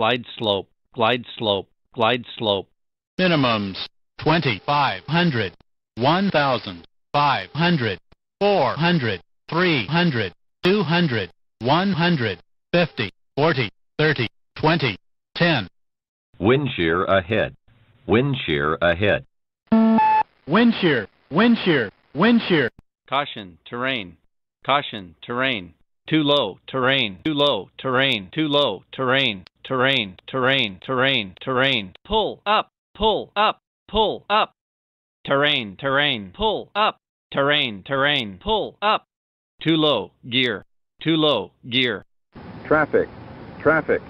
glide slope, glide slope, glide slope. Minimums 2,500, 1,000, 500, 400, 300, 200, 100, 50, 40, 30, 20, 10. Wind shear ahead. Wind shear ahead. Wind shear, wind shear, wind shear. Caution, terrain. Caution, terrain. Too low, terrain. Too low, terrain. Too low, terrain. Terrain, terrain, terrain, terrain. Pull up, pull up, pull up. Terrain, terrain, pull up. Terrain, terrain, pull up. Too low, gear. Too low, gear. Traffic, traffic.